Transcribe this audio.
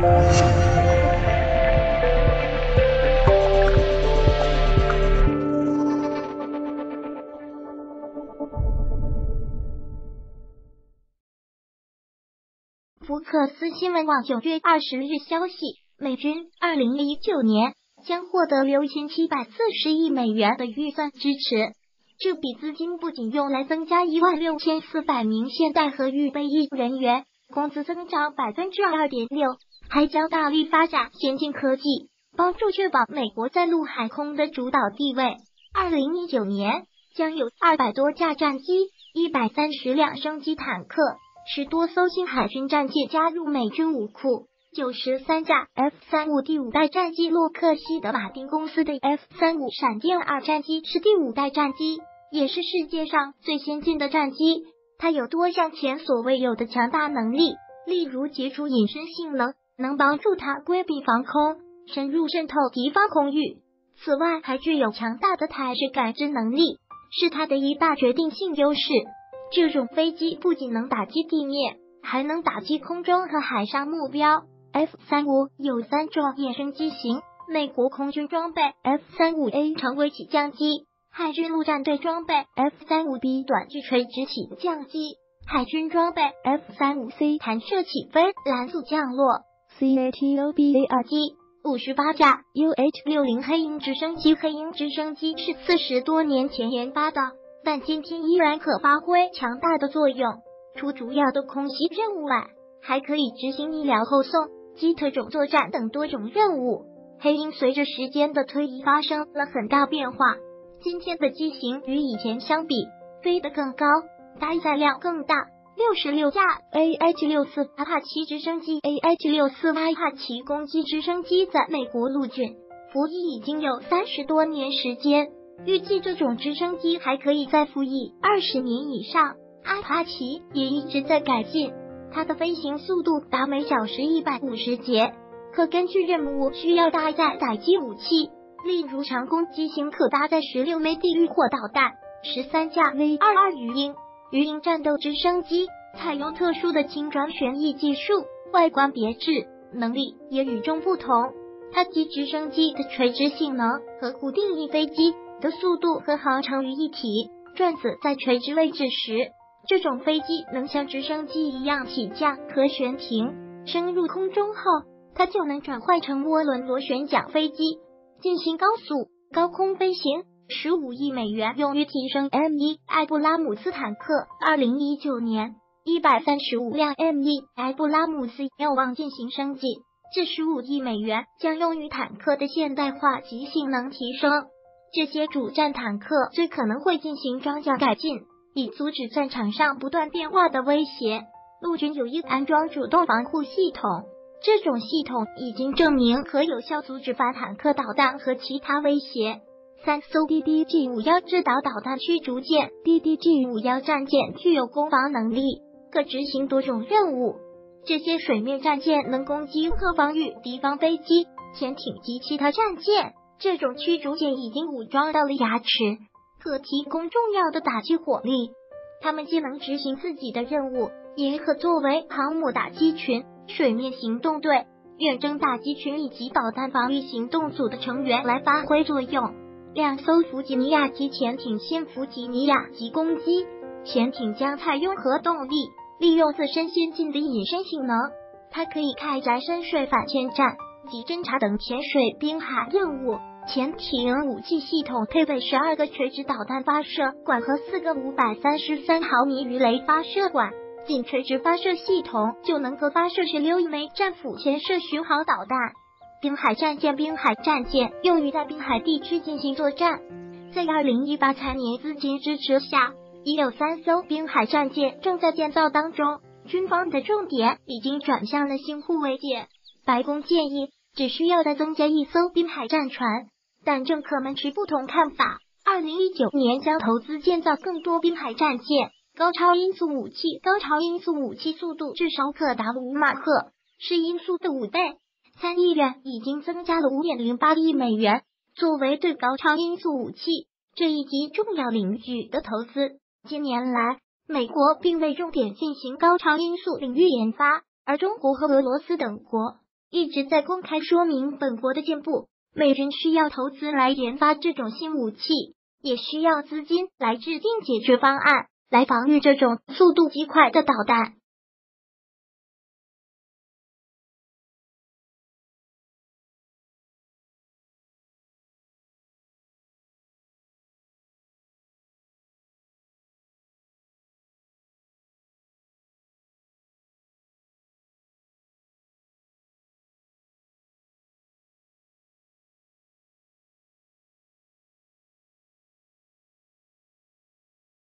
福克斯新闻网九月二十日消息，美军二零一九年将获得六千七百四十亿美元的预算支持。这笔资金不仅用来增加一万六千四百名现代和预备役人员，工资增长百分之二点六，还将大力发展先进科技，帮助确保美国在陆海空的主导地位。二零一九年将有二百多架战机，一百三十辆升级坦克。十多艘新海军战舰加入美军武库，九十三架 F 三五第五代战机，洛克希德马丁公司的 F 三五闪电二战机是第五代战机，也是世界上最先进的战机。它有多项前所未有的强大能力，例如杰出隐身性能，能帮助它规避防空、深入渗透敌方空域。此外，还具有强大的态势感知能力，是它的一大决定性优势。这种飞机不仅能打击地面，还能打击空中和海上目标。F 三五有三种衍生机型：美国空军装备 F 三五 A 常规起降机，海军陆战队装备 F 三五 B 短距垂直起降机，海军装备 F 三五 C 弹射起飞拦阻降落 CATOBAR 机。五十八架 UH 六零黑鹰直升机，黑鹰直升机是四十多年前研发的。但今天依然可发挥强大的作用。除主要的空袭任务外，还可以执行医疗后送、机特种作战等多种任务。黑鹰随着时间的推移发生了很大变化。今天的机型与以前相比，飞得更高，搭载量更大。六十六架 AH 六四阿帕奇直升机，AH 六四阿帕奇攻击直升机在美国陆军服役已经有三十多年时间。预计这种直升机还可以再服役二十年以上。阿帕奇也一直在改进，它的飞行速度达每小时一百五十节，可根据任务需要搭载载机武器，例如长弓机型可搭载十六枚地狱火导弹、十三架 V 二二鱼鹰鱼鹰战斗直升机，采用特殊的轻装旋翼技术，外观别致，能力也与众不同。它集直升机的垂直性能和固定翼飞机。的速度和航程于一体。转子在垂直位置时，这种飞机能像直升机一样起降和悬停。升入空中后，它就能转换成涡轮螺旋桨飞机，进行高速高空飞行。十五亿美元用于提升 M 一艾布拉姆斯坦克。二零一九年，一百三十五辆 M1 埃布拉姆斯有望进行升级。这十五亿美元将用于坦克的现代化及性能提升。这些主战坦克最可能会进行装甲改进，以阻止战场上不断变化的威胁。陆军有意安装主动防护系统，这种系统已经证明可有效阻止反坦克导弹和其他威胁。三艘 DDG 五幺制导导弹驱逐舰，DDG 五幺战舰具有攻防能力，可执行多种任务。这些水面战舰能攻击和防御敌方飞机、潜艇及其他战舰。这种驱逐舰已经武装到了牙齿，可提供重要的打击火力。他们既能执行自己的任务，也可作为航母打击群、水面行动队、远征打击群以及导弹防御行动组的成员来发挥作用。两艘弗吉尼亚级潜艇先弗吉尼亚级攻击潜艇将采用核动力，利用自身先进的隐身性能，它可以开展深水反潜战。及侦察等潜水滨海任务，潜艇武器系统配备十二个垂直导弹发射管和四个五百三十三毫米鱼雷发射管，仅垂直发射系统就能够发射十六枚战斧潜射巡航导弹。滨海战舰，滨海战舰用于在滨海地区进行作战。在二零一八财年资金支持下，已有三艘滨海战舰正在建造当中。军方的重点已经转向了新护卫舰。白宫建议。只需要再增加一艘滨海战船，但政客们持不同看法。二零一九年将投资建造更多滨海战舰，高超音速武器，高超音速武器速度至少可达五马赫，是音速的五倍。参议院已经增加了五点零八亿美元，作为对高超音速武器这一级重要领域的投资。近年来，美国并未重点进行高超音速领域研发，而中国和俄罗斯等国。一直在公开说明本国的进步。美军需要投资来研发这种新武器，也需要资金来制定解决方案，来防御这种速度极快的导弹。